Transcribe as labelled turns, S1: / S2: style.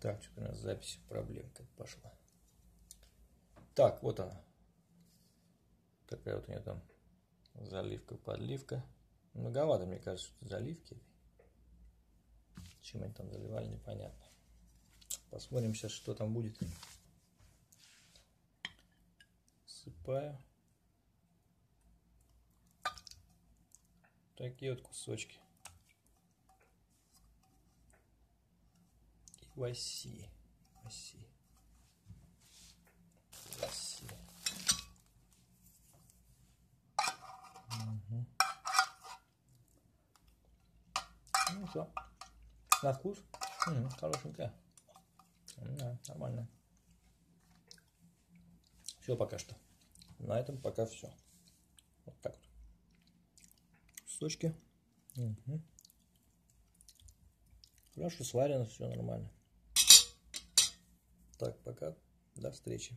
S1: Так, что-то у нас запись проблемка пошла. Так, вот она. Такая вот у нее там заливка, подливка. Многовато, мне кажется, заливки. Чем они там заливали, непонятно. Посмотрим сейчас, что там будет. Сыпаю. Такие вот кусочки. Васи. Васи. Васи. Угу. Ну все. На вкус. Угу, хорошенькая. Да, нормально. Все пока что. На этом пока все. Вот так вот. Кусочки. Угу. Хорошо сварено, все нормально. Так, пока. До встречи.